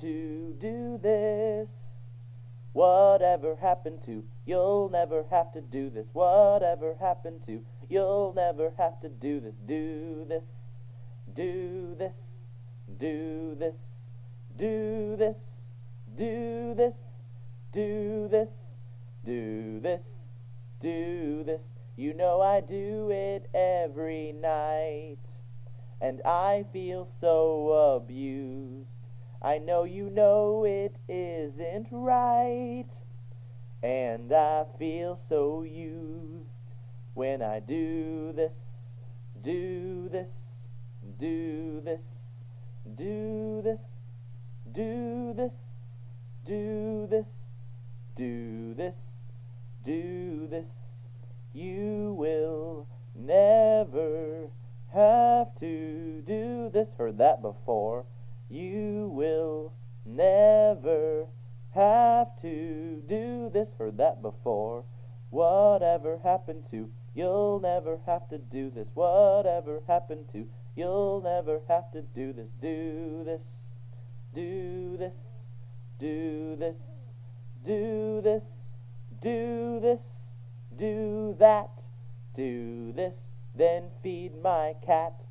to do this. Whatever happened to, you'll never have to do this. Whatever happened to, you'll never have to do this. Do this, do this, do this, do this, do this, do this, do this, do this. You know I do it every night, and I feel so abused. I know you know it isn't right, and I feel so used when I do this, do this, do this, do this, do this, do this, do this, do this. You will this. Heard that before. You will never have to do this. Heard that before. Whatever happened to, you'll never have to do this. Whatever happened to, you'll never have to do this. Do this, do this, do this, do this, do this, do that, do this, then feed my cat.